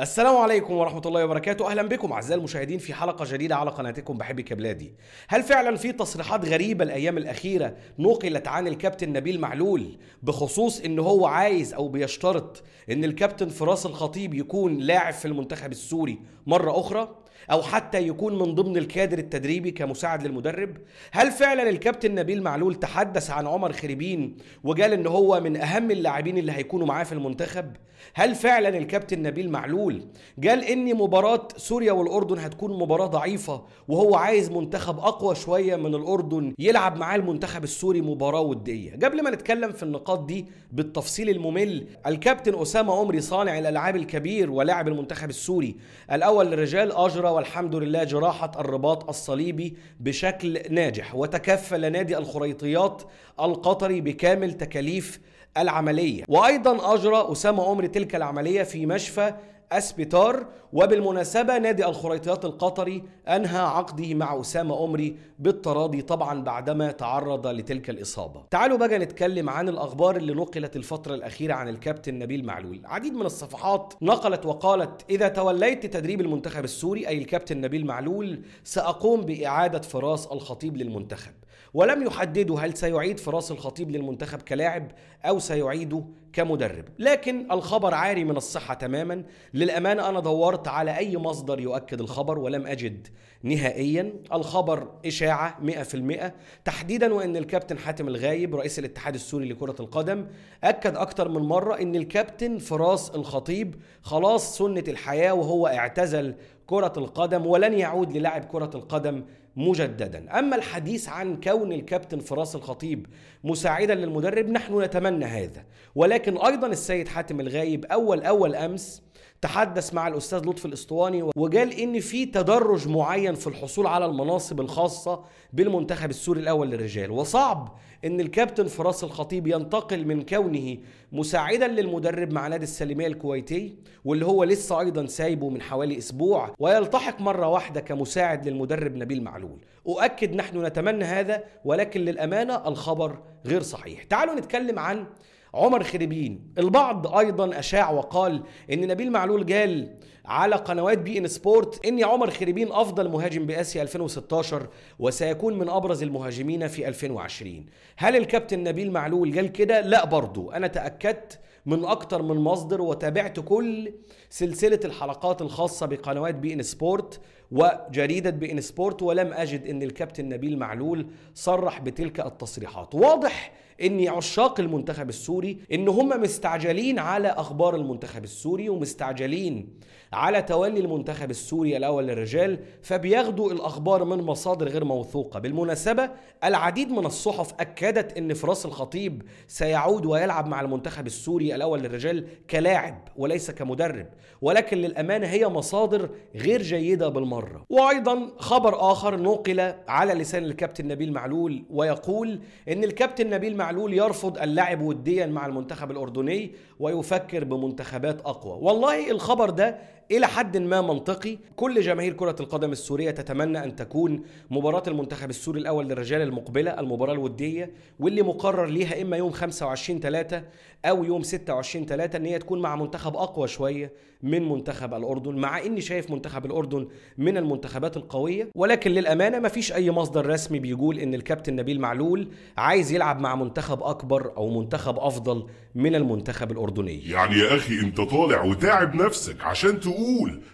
السلام عليكم ورحمة الله وبركاته. أهلا بكم أعزائي المشاهدين في حلقة جديدة على قناتكم بحبك يا بلادي هل فعلا في تصريحات غريبة الأيام الأخيرة نقلت عن الكابتن نبيل معلول بخصوص إن هو عايز أو بيشترط إن الكابتن فراس الخطيب يكون لاعب في المنتخب السوري مرة أخرى؟ أو حتى يكون من ضمن الكادر التدريبي كمساعد للمدرب؟ هل فعلا الكابتن نبيل معلول تحدث عن عمر خريبين وقال إن هو من أهم اللاعبين اللي هيكونوا معاه في المنتخب؟ هل فعلا الكابتن نبيل معلول قال إن مباراة سوريا والأردن هتكون مباراة ضعيفة وهو عايز منتخب أقوى شوية من الأردن يلعب معاه المنتخب السوري مباراة ودية؟ قبل ما نتكلم في النقاط دي بالتفصيل الممل الكابتن أسامة عمري صانع الألعاب الكبير ولاعب المنتخب السوري الأول للرجال اجرى والحمد لله جراحة الرباط الصليبي بشكل ناجح وتكفل نادي الخريطيات القطري بكامل تكاليف العملية. وأيضا أجرى أسامة عمري تلك العملية في مشفى أسبيتار وبالمناسبة نادي الخريطيات القطري أنهى عقده مع أسامة عمري بالتراضي طبعا بعدما تعرض لتلك الإصابة. تعالوا بقى نتكلم عن الأخبار اللي نقلت الفترة الأخيرة عن الكابتن نبيل معلول. عديد من الصفحات نقلت وقالت إذا توليت تدريب المنتخب السوري أي الكابتن نبيل معلول سأقوم بإعادة فراس الخطيب للمنتخب. ولم يحددوا هل سيعيد فراس الخطيب للمنتخب كلاعب أو سيعيده كمدرب. لكن الخبر عاري من الصحة تماما. للأمانة أنا دورت على أي مصدر يؤكد الخبر ولم أجد نهائيا. الخبر إشاعة 100% تحديدا وأن الكابتن حاتم الغايب رئيس الاتحاد السوري لكرة القدم أكد أكتر من مرة أن الكابتن فراس الخطيب خلاص سنة الحياة وهو اعتزل كرة القدم ولن يعود للعب كرة القدم مجددا. أما الحديث عن كون الكابتن فراس الخطيب مساعدا للمدرب نحن نتمنى هذا. ولكن أيضا السيد حاتم الغايب أول أول أمس تحدث مع الأستاذ لطفي الأسطواني وقال إن في تدرج معين في الحصول على المناصب الخاصة بالمنتخب السوري الأول للرجال. وصعب إن الكابتن فراس الخطيب ينتقل من كونه مساعدا للمدرب مع نادي السلمية الكويتي واللي هو لسه أيضا سايبه من حوالي أسبوع ويلتحق مرة واحدة كمساعد للمدرب نبيل معلول. أؤكد نحن نتمنى هذا ولكن للأمانة الخبر غير صحيح. تعالوا نتكلم عن عمر خريبين. البعض أيضا أشاع وقال إن نبيل معلول قال على قنوات بي إن سبورت إن عمر خريبين أفضل مهاجم بآسيا 2016 وسيكون من أبرز المهاجمين في 2020 هل الكابتن نبيل معلول قال كده؟ لا برضو. أنا تأكدت من أكتر من مصدر وتابعت كل سلسلة الحلقات الخاصة بقنوات بي إن سبورت وجريدة بي إن سبورت ولم أجد إن الكابتن نبيل معلول صرح بتلك التصريحات. واضح ان عشاق المنتخب السوري إن هم مستعجلين على أخبار المنتخب السوري ومستعجلين على تولي المنتخب السوري الأول للرجال فبياخدوا الأخبار من مصادر غير موثوقة. بالمناسبة العديد من الصحف أكدت إن فراس الخطيب سيعود ويلعب مع المنتخب السوري الأول للرجال كلاعب وليس كمدرب ولكن للأمانة هي مصادر غير جيدة بالمرة. وأيضا خبر آخر نقل على لسان الكابتن نبيل معلول ويقول إن الكابتن نبيل معلول يرفض اللعب وديا مع المنتخب الأردني ويفكر بمنتخبات أقوى. والله الخبر ده إلى حد ما منطقي. كل جماهير كرة القدم السورية تتمنى أن تكون مباراة المنتخب السوري الأول للرجال المقبلة المباراة الودية واللي مقرر ليها إما يوم 25 3 أو يوم 26 3 إن هي تكون مع منتخب أقوى شوية من منتخب الأردن مع إني شايف منتخب الأردن من المنتخبات القوية. ولكن للأمانة ما فيش أي مصدر رسمي بيقول إن الكابتن نبيل معلول عايز يلعب مع منتخب أكبر أو منتخب أفضل من المنتخب الأردني. يعني يا أخي أنت طالع وتعب نفسك عشان تقول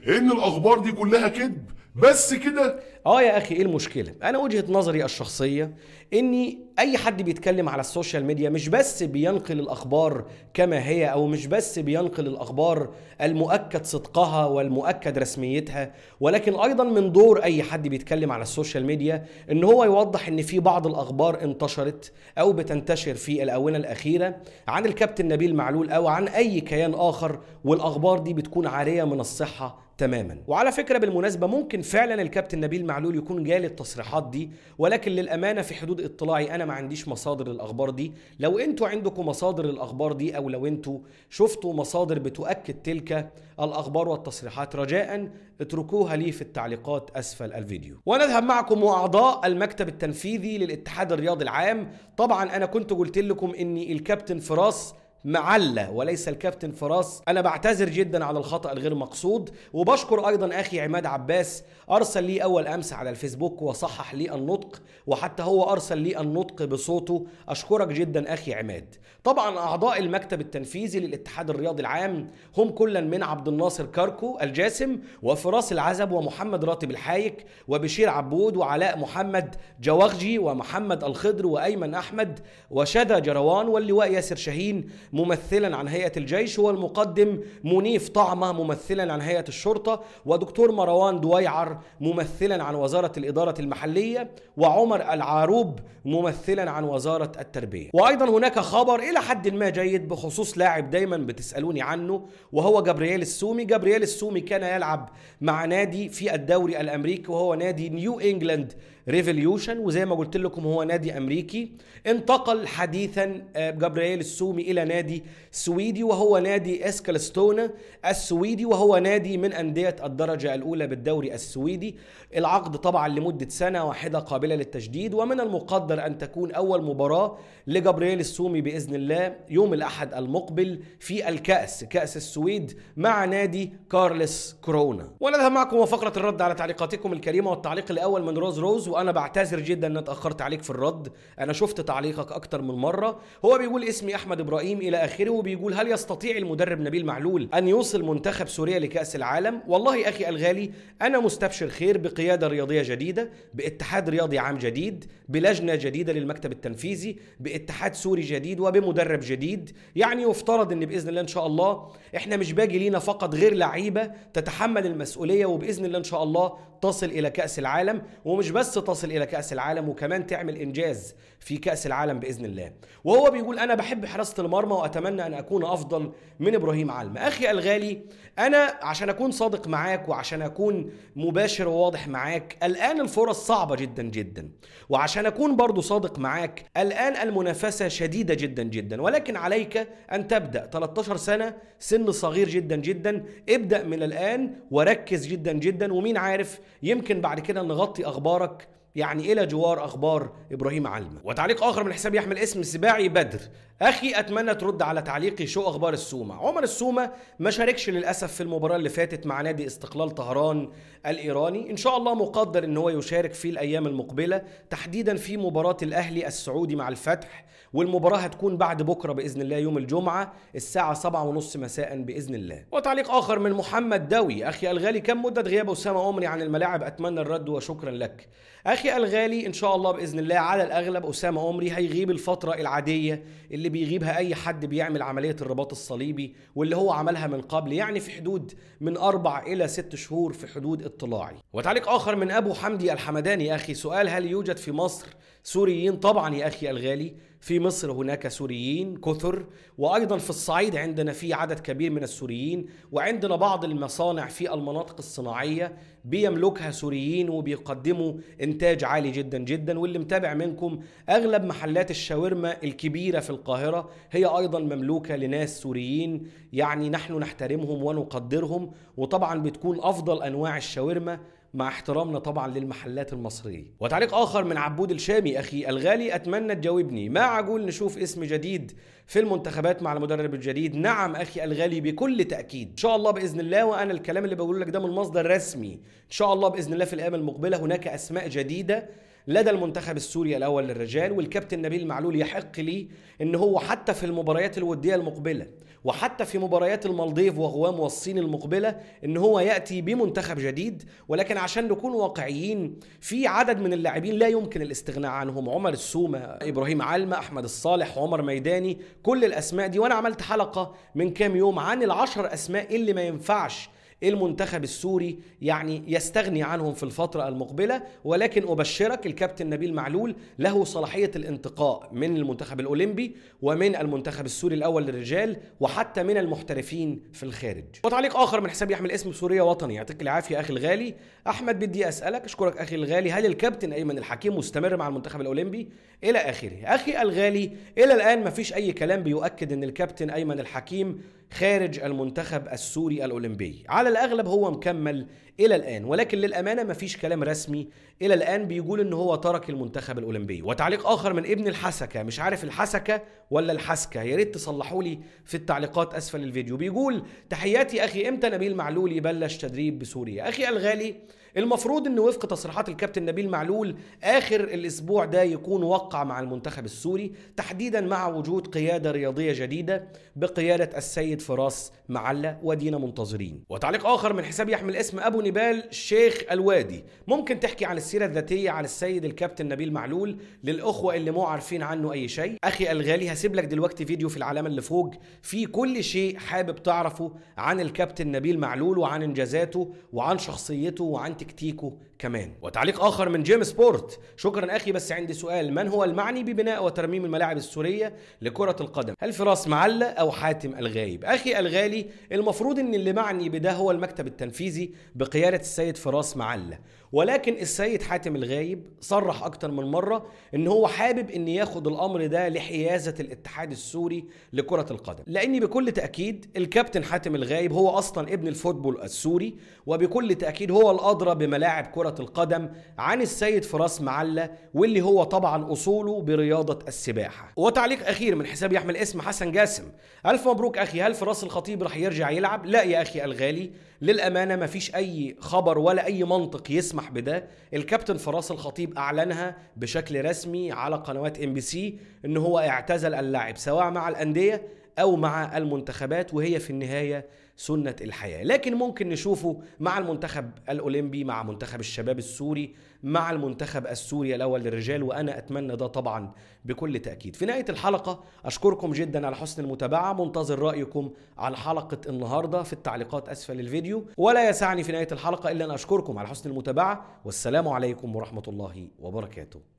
إن الأخبار دي كلها كذب. بس كده. آه يا أخي إيه المشكلة؟ أنا وجهة نظري الشخصية إني أي حد بيتكلم على السوشيال ميديا مش بس بينقل الأخبار كما هي أو مش بس بينقل الأخبار المؤكد صدقها والمؤكد رسميتها ولكن أيضا من دور أي حد بيتكلم على السوشيال ميديا إن هو يوضح إن في بعض الأخبار انتشرت أو بتنتشر في الآونة الأخيرة عن الكابتن نبيل معلول أو عن أي كيان آخر والأخبار دي بتكون عارية من الصحة تماما. وعلى فكرة بالمناسبة ممكن فعلا الكابتن نبيل معلول يكون قال التصريحات دي ولكن للأمانة في حدود اطلاعي أنا ما عنديش مصادر للأخبار دي. لو أنتوا عندكم مصادر للأخبار دي أو لو أنتوا شفتوا مصادر بتؤكد تلك الأخبار والتصريحات رجاء اتركوها لي في التعليقات أسفل الفيديو. ونذهب معكم وأعضاء المكتب التنفيذي للاتحاد الرياضي العام. طبعا أنا كنت قلت لكم ان الكابتن فراس معلة وليس الكابتن فراس. أنا بعتذر جدا على الخطأ الغير مقصود وبشكر أيضا أخي عماد عباس أرسل لي أول أمس على الفيسبوك وصحح لي النطق وحتى هو أرسل لي النطق بصوته. أشكرك جدا أخي عماد. طبعا أعضاء المكتب التنفيذي للاتحاد الرياضي العام هم كلا من عبد الناصر كاركو الجاسم وفراس العزب ومحمد راتب الحايك وبشير عبود وعلاء محمد جواغجي ومحمد الخضر وأيمن أحمد وشذا جروان واللواء ياسر شاهين ممثلا عن هيئة الجيش والمقدم منيف طعمة ممثلا عن هيئة الشرطة ودكتور مروان دويعر ممثلا عن وزارة الإدارة المحلية وعمر العاروب ممثلا عن وزارة التربية. وأيضا هناك خبر إلى حد ما جيد بخصوص لاعب دايما بتسألوني عنه وهو جابرييل السومي. جابرييل السومي كان يلعب مع نادي في الدوري الأمريكي وهو نادي نيو إنجلاند. ريفوليوشن وزي ما قلت لكم هو نادي أمريكي. انتقل حديثا جابرييل السومي إلى نادي سويدي وهو نادي اسكالستونا السويدي وهو نادي من أندية الدرجة الأولى بالدوري السويدي. العقد طبعا لمدة سنة واحدة قابلة للتجديد ومن المقدر أن تكون أول مباراة لجابرييل السومي بإذن الله يوم الأحد المقبل في الكأس كأس السويد مع نادي كارلس كورونا. ونذهب معكم وفقرة الرد على تعليقاتكم الكريمة والتعليق الأول من روز روز وأنا بعتذر جدا إن اتأخرت عليك في الرد. أنا شفت تعليقك أكتر من مرة. هو بيقول اسمي أحمد إبراهيم إلى آخره وبيقول هل يستطيع المدرب نبيل معلول أن يوصل منتخب سوريا لكأس العالم؟ والله أخي الغالي أنا مستبشر خير بقيادة رياضية جديدة باتحاد رياضي عام جديد بلجنة جديدة للمكتب التنفيذي باتحاد سوري جديد وبمدرب جديد. يعني يفترض إن بإذن الله إن شاء الله إحنا مش باقي لينا فقط غير لعيبة تتحمل المسؤولية وبإذن الله إن شاء الله تصل إلى كأس العالم. ومش بس تصل إلى كأس العالم وكمان تعمل إنجاز في كأس العالم بإذن الله. وهو بيقول أنا بحب حراسة المرمى وأتمنى أن أكون أفضل من إبراهيم علم. أخي الغالي أنا عشان أكون صادق معاك وعشان أكون مباشر وواضح معاك الآن الفرص صعبة جدا جدا. وعشان أكون برضو صادق معاك الآن المنافسة شديدة جدا جدا. ولكن عليك أن تبدأ. 13 سنة سن صغير جدا جدا. ابدأ من الآن وركز جدا جدا. ومين عارف يمكن بعد كده نغطي أخبارك يعني إلى جوار أخبار إبراهيم علمة وتعليق آخر من حساب يحمل اسم سباعي بدر. أخي أتمنى ترد على تعليقي شو أخبار السومة. عمر السومة ما شاركش للأسف في المباراة اللي فاتت مع نادي استقلال طهران الإيراني. إن شاء الله مقدر إن هو يشارك في الأيام المقبلة تحديدا في مباراة الأهلي السعودي مع الفتح. والمباراة هتكون بعد بكرة بإذن الله يوم الجمعة الساعة 7:30 مساء بإذن الله. وتعليق آخر من محمد دوي أخي الغالي كم مدة غياب اسامه عمري عن الملاعب؟ أتمنى الرد وشكرا لك. أخي الغالي إن شاء الله بإذن الله على الأغلب أسامة عمري هيغيب الفترة العادية اللي بيغيبها أي حد بيعمل عملية الرباط الصليبي واللي هو عملها من قبل يعني في حدود من أربع إلى ست شهور في حدود اطلاعي. وتعليق آخر من أبو حمدي الحمداني أخي سؤال هل يوجد في مصر سوريين طبعا يا أخي الغالي. في مصر هناك سوريين كثر. وأيضا في الصعيد عندنا في عدد كبير من السوريين. وعندنا بعض المصانع في المناطق الصناعية بيملكها سوريين وبيقدموا إنتاج عالي جدا جدا. واللي متابع منكم أغلب محلات الشاورما الكبيرة في القاهرة هي أيضا مملوكة لناس سوريين. يعني نحن نحترمهم ونقدرهم. وطبعا بتكون أفضل أنواع الشاورما مع احترامنا طبعا للمحلات المصرية. وتعليق آخر من عبود الشامي أخي الغالي أتمنى تجاوبني. ما عقول نشوف اسم جديد في المنتخبات مع المدرب الجديد؟ نعم أخي الغالي بكل تأكيد. إن شاء الله بإذن الله وأنا الكلام اللي بقول لك ده من مصدر رسمي. إن شاء الله بإذن الله في الأيام المقبلة هناك أسماء جديدة لدى المنتخب السوري الأول للرجال والكابتن نبيل معلول يحق لي إن هو حتى في المباريات الودية المقبلة وحتى في مباريات المالديف وغوام والصين المقبلة إن هو يأتي بمنتخب جديد. ولكن عشان نكون واقعيين في عدد من اللاعبين لا يمكن الاستغناء عنهم عمر السومة إبراهيم علمة أحمد الصالح عمر ميداني كل الأسماء دي. وأنا عملت حلقة من كام يوم عن العشر أسماء اللي ما ينفعش المنتخب السوري يعني يستغني عنهم في الفترة المقبلة ولكن أبشرك الكابتن نبيل معلول له صلاحية الانتقاء من المنتخب الأولمبي ومن المنتخب السوري الأول للرجال وحتى من المحترفين في الخارج. وتعليق آخر من حساب يحمل اسم سوريا وطني. يعطيك العافية أخي الغالي. أحمد بدي أسألك أشكرك أخي الغالي هل الكابتن أيمن الحكيم مستمر مع المنتخب الأولمبي؟ إلى آخره. أخي الغالي إلى الآن ما فيش أي كلام بيؤكد أن الكابتن أيمن الحكيم خارج المنتخب السوري الأولمبي. على الأغلب هو مكمل إلى الآن ولكن للأمانة مفيش كلام رسمي إلى الآن بيقول إن هو ترك المنتخب الأولمبي. وتعليق آخر من ابن الحسكة مش عارف الحسكة ولا الحسكة يا ريت تصلحوا لي في التعليقات أسفل الفيديو. بيقول تحياتي أخي إمتى نبيل معلول يبلش تدريب بسوريا؟ أخي الغالي المفروض إن وفق تصريحات الكابتن نبيل معلول آخر الأسبوع ده يكون وقع مع المنتخب السوري تحديدا مع وجود قيادة رياضية جديدة بقيادة السيد فراس معلة ودينا منتظرين. وتعليق آخر من حساب يحمل اسم أبو نبال شيخ الوادي. ممكن تحكي عن السيرة الذاتية عن السيد الكابتن نبيل معلول؟ للأخوة اللي مو عارفين عنه أي شيء. أخي الغالي هسيب لك دلوقتي فيديو في العلامة اللي فوق. في كل شيء حابب تعرفه عن الكابتن نبيل معلول وعن إنجازاته وعن شخصيته وعن تكتيكه كمان. وتعليق آخر من جيم سبورت. شكرا أخي بس عندي سؤال. من هو المعني ببناء وترميم الملاعب السورية لكرة القدم؟ هل فراس معلة أو حاتم الغايب؟ أخي الغالي المفروض إن اللي معني بده هو المكتب التنفيذي بقيادة السيد فراس معلة. ولكن السيد حاتم الغايب صرح أكتر من مرة إن هو حابب إن ياخد الأمر ده لحيازة الاتحاد السوري لكرة القدم. لأن بكل تأكيد الكابتن حاتم الغايب هو أصلا ابن الفوتبول السوري وبكل تأكيد هو الأدرى بملاعب كرة القدم عن السيد فراس معلة واللي هو طبعا أصوله برياضة السباحة. وتعليق أخير من حساب يحمل اسم حسن جاسم. ألف مبروك أخي هل فراس الخطيب رح يرجع يلعب؟ لا يا أخي الغالي. للأمانة ما فيش أي خبر ولا أي منطق يسمح بده. الكابتن فراس الخطيب أعلنها بشكل رسمي على قنوات إم بي سي إن هو اعتزل اللعب سواء مع الأندية أو مع المنتخبات وهي في النهاية سنة الحياة. لكن ممكن نشوفه مع المنتخب الأولمبي مع منتخب الشباب السوري مع المنتخب السوري الأول للرجال وأنا أتمنى ده طبعا بكل تأكيد. في نهاية الحلقة أشكركم جدا على حسن المتابعة. منتظر رأيكم على حلقة النهارده في التعليقات أسفل الفيديو. ولا يسعني في نهاية الحلقة إلا أن أشكركم على حسن المتابعة. والسلام عليكم ورحمة الله وبركاته.